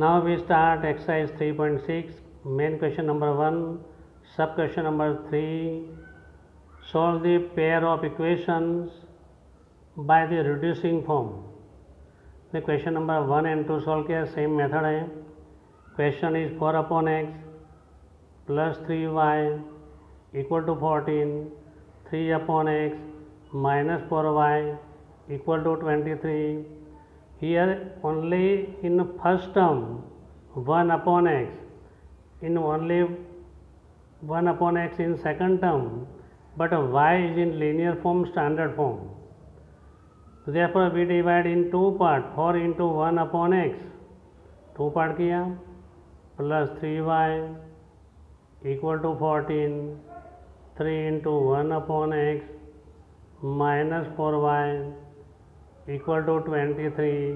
Now we start exercise 3.6, main question number 1, sub question number 3. Solve the pair of equations by the reducing form. The question number 1 and 2 solve किया same method है Question is 4 upon x plus 3y equal to 14, 3 upon x minus 4y equal to 23. here only in first term 1 upon x in only 1 upon x in second term but y is in linear form standard form therefore we divide in two part 4 into 1 upon x two part kiya plus 3y equal to 14 3 into 1 upon x minus 4y equal to 23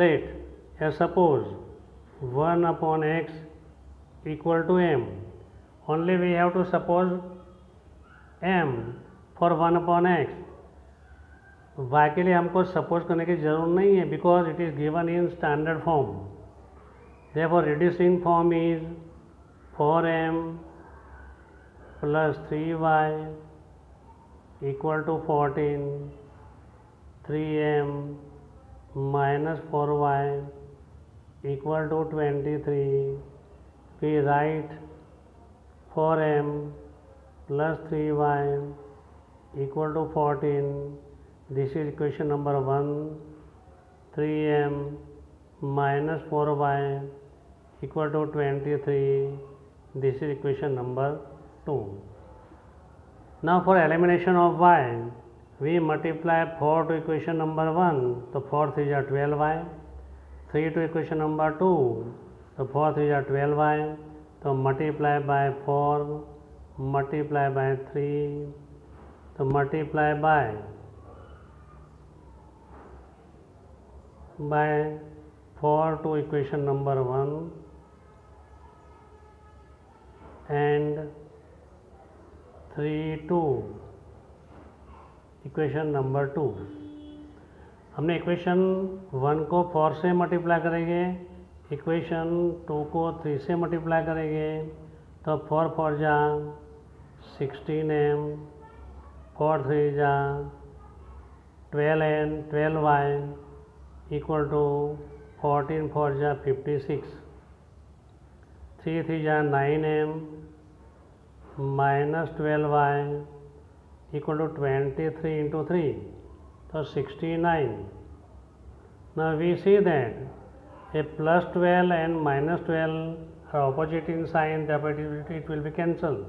let as suppose 1 upon x equal to m only we have to suppose m for 1 upon x y के लिए हमको suppose करने की ज़रूरत नहीं है because it is given in standard form therefore reducing form is 4m plus 3y equal to 14 3m minus 4y equal to 23, we write 4m plus 3y equal to 14. This is equation number 1. 3m minus 4y equal to 23. This is equation number 2. Now for elimination of y, we multiply four to equation number one तो four three जो twelve आए तो three two equation number two तो four three जो twelve आए तो multiply by four multiply by three तो multiply by by four to equation number one and three to equation number two हमने equation one को four से multiply करेंगे equation two को थ्री से मल्टीप्लाई करेंगे तो फोर फोर जा सिक्सटीन एम फोर थ्री जा twelve n twelve y equal to fourteen four जा फिफ्टी सिक्स थ्री थ्री जा nine m minus twelve y equal to 23 into 3 so 69 now we see that a plus 12 and minus 12 are opposite in sign therefore it will be cancelled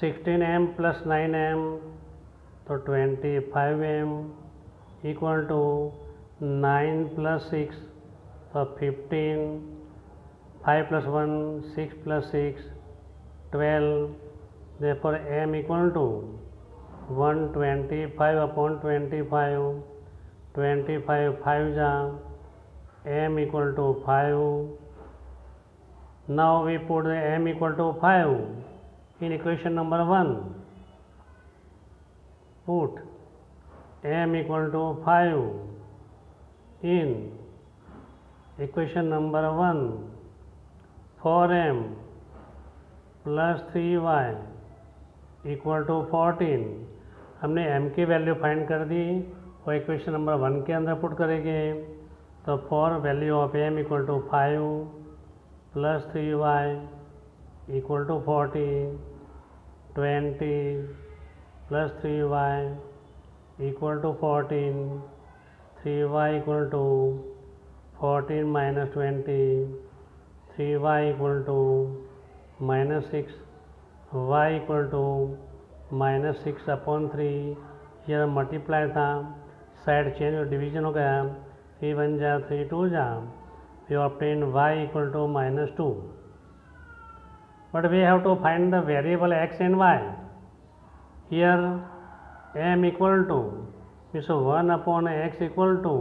16m plus 9m so 25m equal to 9 plus 6 so 15 5 plus 1 6 plus 6 12 देखो m equal to one twenty five upon twenty five twenty five five जा m equal to five now we put the m equal to five in equation number one put m equal to five in equation number one four m plus three y equal to fourteen हमने M की value find कर दी और equation number one के अंदर put करेंगे तो for value of m equal to five plus three y equal to forty twenty plus three y equal to fourteen three y equal to fourteen minus twenty three y equal to minus six y equal to minus six upon three ये multiply था side change और division हो गया three one जा three two जा we obtain y equal to minus two but we have to find the variable x and y here m equal to means one upon x equal to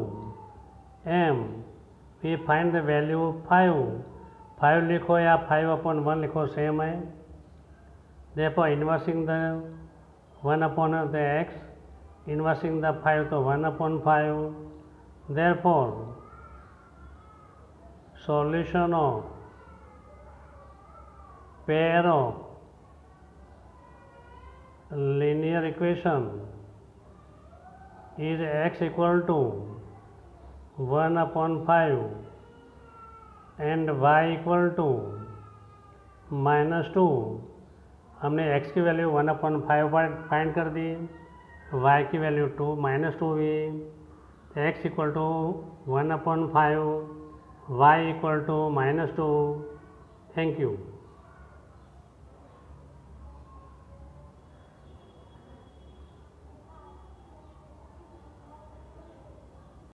m we find the value five five लिखो या five upon one लिखो same है Therefore, inversing the 1 upon the x, inversing the 5 to 1 upon 5. Therefore, solution of pair of linear equation is x equal to 1 upon 5 and y equal to minus 2 हमने x की value one upon five find कर दी y की value to minus two हुई x equal to one upon five y equal to minus two thank you